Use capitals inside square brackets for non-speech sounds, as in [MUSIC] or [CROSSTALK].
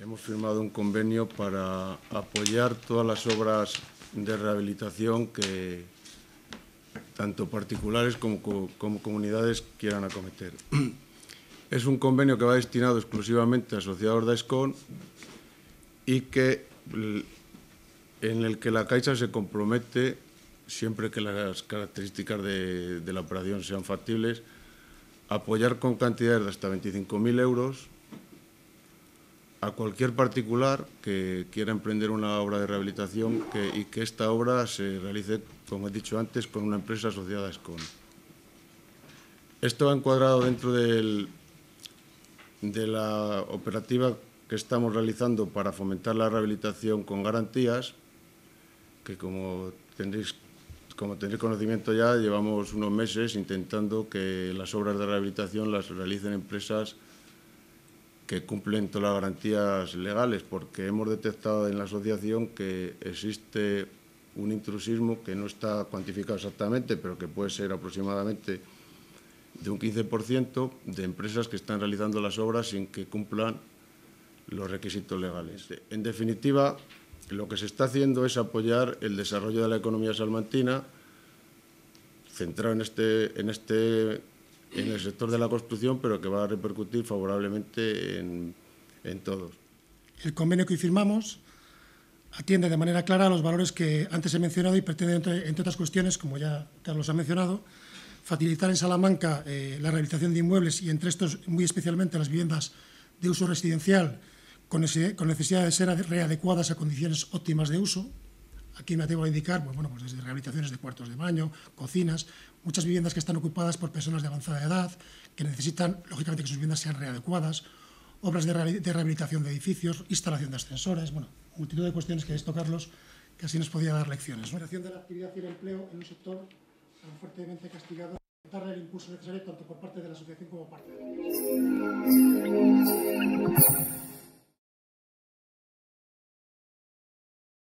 Hemos firmado un convenio para apoyar todas las obras de rehabilitación que tanto particulares como, comunidades quieran acometer. [CLEARS THROAT] Es un convenio que va destinado exclusivamente a asociados de ESCON y que, en el que la Caixa se compromete, siempre que las características de, la operación sean factibles, a apoyar con cantidades de hasta 25.000 euros a cualquier particular que quiera emprender una obra de rehabilitación y que esta obra se realice, como he dicho antes, con una empresa asociada a ESCON. Esto va encuadrado dentro de la operativa que estamos realizando para fomentar la rehabilitación con garantías, que como tendréis, como tendréis conocimiento ya, llevamos unos meses intentando que las obras de rehabilitación las realicen empresas que cumplen todas las garantías legales, porque hemos detectado en la asociación que existe un intrusismo que no está cuantificado exactamente, pero que puede ser aproximadamente de un 15% de empresas que están realizando las obras sin que cumplan los requisitos legales. En definitiva, lo que se está haciendo es apoyar el desarrollo de la economía salmantina, centrado en este, en este en el sector de la construcción, pero que va a repercutir favorablemente en, en todos. El convenio que hoy firmamos atiende de manera clara a los valores que antes he mencionado y pretende, entre, entre otras cuestiones, como ya Carlos ha mencionado, facilitar en Salamanca eh, la rehabilitación de inmuebles y entre estos muy especialmente las viviendas de uso residencial con, necesidad de ser readecuadas a condiciones óptimas de uso. Aquí me atrevo a indicar, pues, bueno, pues desde rehabilitaciones de cuartos de baño, cocinas, muchas viviendas que están ocupadas por personas de avanzada edad, que necesitan, lógicamente, que sus viviendas sean readecuadas, obras de, rehabilitación de edificios, instalación de ascensores, bueno, multitud de cuestiones que visto Carlos, que así nos podía dar lecciones. ¿no? La de la actividad y el empleo en un sector fuertemente castigado, darle el impulso necesario tanto por parte de la asociación como por parte de la